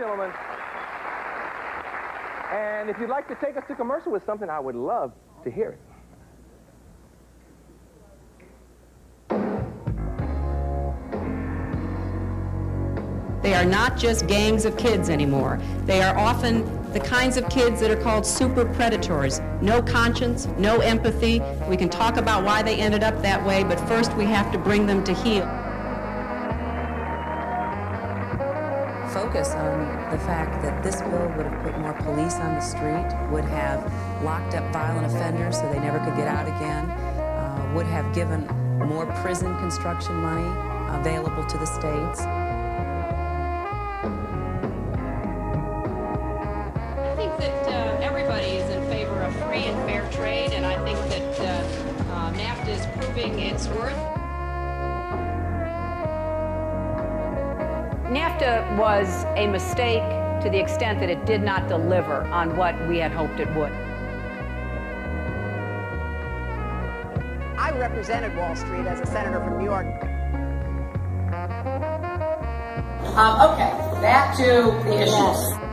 Gentlemen. And if you'd like to take us to commercial with something, I would love to hear it. They are not just gangs of kids anymore. They are often the kinds of kids that are called super predators. No conscience, no empathy. We can talk about why they ended up that way, but first we have to bring them to heel. Focus on the fact that this bill would have put more police on the street, would have locked up violent offenders so they never could get out again, uh, would have given more prison construction money available to the states. I think that uh, everybody is in favor of free and fair trade, and I think that uh, uh, NAFTA is proving its worth. NAFTA was a mistake to the extent that it did not deliver on what we had hoped it would. I represented Wall Street as a senator from New York. Um, okay, back to the issues.